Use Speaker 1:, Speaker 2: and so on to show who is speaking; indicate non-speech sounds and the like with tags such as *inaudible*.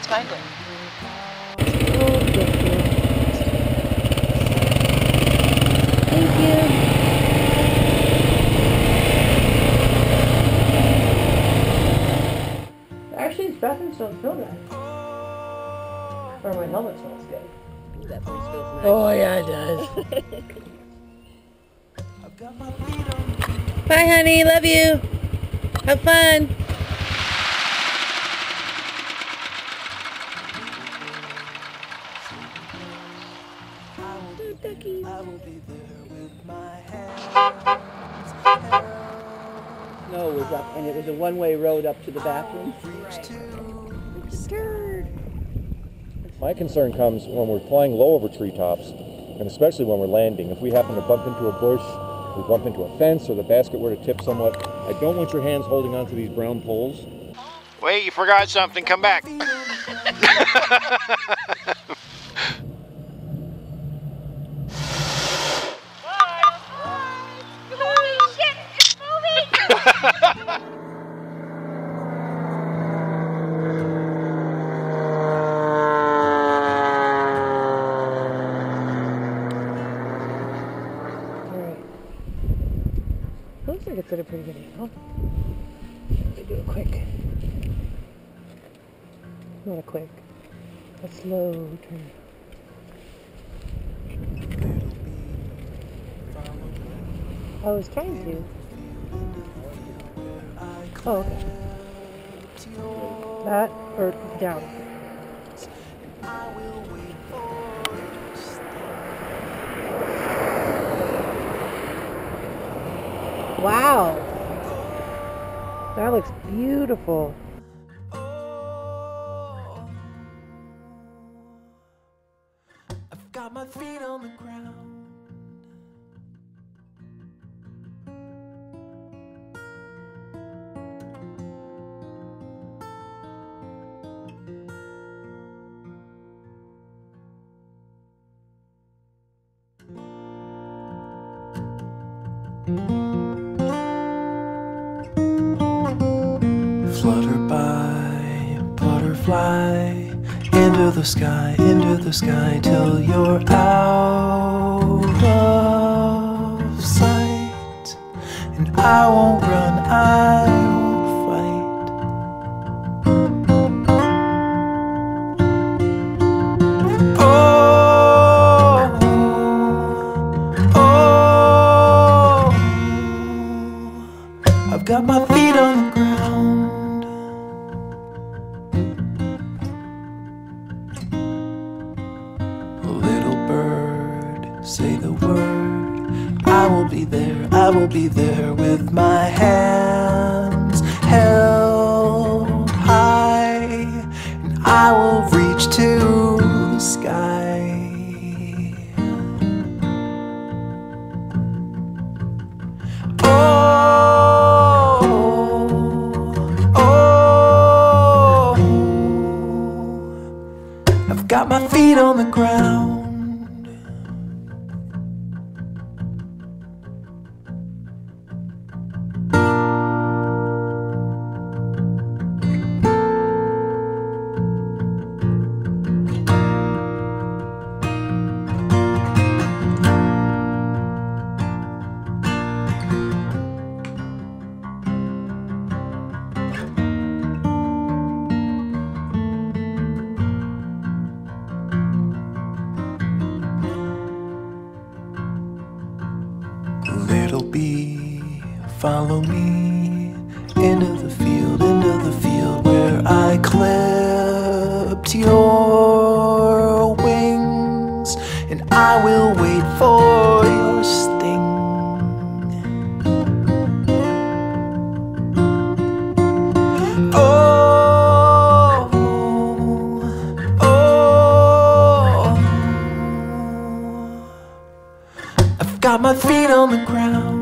Speaker 1: let's find it.
Speaker 2: Thank you. Actually, these bathrooms don't smell bad. Or my helmet smells good.
Speaker 3: That place smells nice.
Speaker 2: Oh yeah, it does. *laughs* Bye, honey. Love you. Have fun.
Speaker 3: Snow was up, and it was a one-way road up to the bathroom.
Speaker 4: My concern comes when we're flying low over treetops, and especially when we're landing. If we happen to bump into a bush, we bump into a fence, or the basket were to tip somewhat, I don't want your hands holding onto these brown poles.
Speaker 5: Wait, you forgot something. Come back. *laughs* *laughs*
Speaker 2: Like it's at a pretty good angle. Let me do it quick. Not a quick. A slow turn. I was trying to. Oh, okay. That or down. Wow. That looks beautiful.
Speaker 6: I've got my feet on the ground. Flutter into the sky, into the sky, till you're out of sight. And I won't run, I won't fight. Oh, oh, I've got my feet on the ground. Say the word. I will be there, I will be there with my hands held high, and I will reach to the sky. Oh, oh, I've got my feet on the ground. Follow me into the field, into the field where I clipped your wings, and I will wait for your sting. Oh, oh, I've got my feet on the ground.